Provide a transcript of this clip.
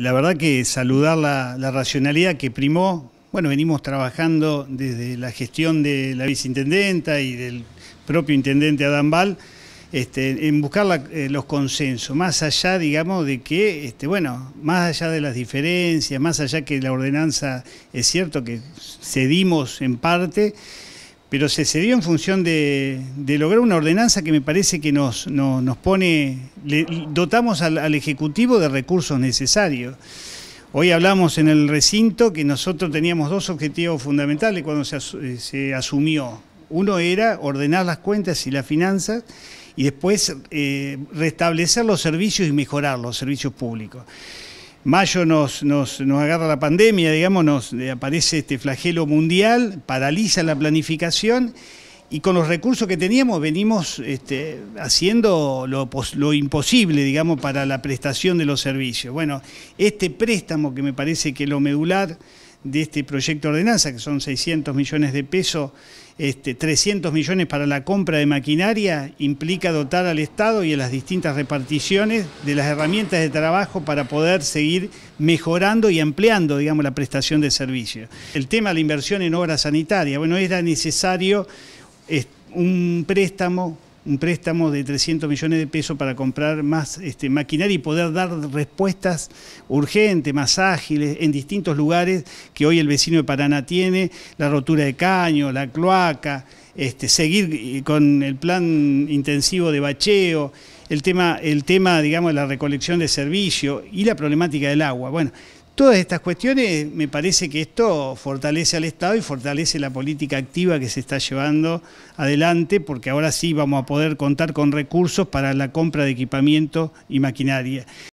la verdad que saludar la, racionalidad que primó. Bueno, venimos trabajando desde la gestión de la viceintendenta y del propio intendente Adán Val este, en buscar eh, los consensos, más allá, digamos, de que, este, bueno, más allá de las diferencias, más allá que la ordenanza, es cierto que cedimos en parte, pero se cedió en función de, lograr una ordenanza que me parece que nos, nos pone, dotamos al, Ejecutivo de recursos necesarios. Hoy hablamos en el recinto que nosotros teníamos dos objetivos fundamentales cuando se, se asumió. Uno era ordenar las cuentas y las finanzas y después eh, restablecer los servicios y mejorar los servicios públicos. Mayo nos, nos, agarra la pandemia, digamos, nos aparece este flagelo mundial, paraliza la planificación y con los recursos que teníamos venimos este, haciendo lo, lo, imposible, digamos, para la prestación de los servicios. Bueno, este préstamo que me parece que lo medular de este proyecto de ordenanza, que son 600 millones de pesos, este, 300 millones para la compra de maquinaria, implica dotar al Estado y a las distintas reparticiones de las herramientas de trabajo para poder seguir mejorando y ampliando, digamos, la prestación de servicios. El tema de la inversión en obra sanitaria, bueno, era necesario un préstamo un préstamo de 300 millones de pesos para comprar más este, maquinaria y poder dar respuestas urgentes, más ágiles, en distintos lugares que hoy el vecino de Paraná tiene, la rotura de caño, la cloaca, este, seguir con el plan intensivo de bacheo, el tema, el tema, digamos, de la recolección de servicio y la problemática del agua. Bueno, Todas estas cuestiones, me parece que esto fortalece al Estado y fortalece la política activa que se está llevando adelante, porque ahora sí vamos a poder contar con recursos para la compra de equipamiento y maquinaria.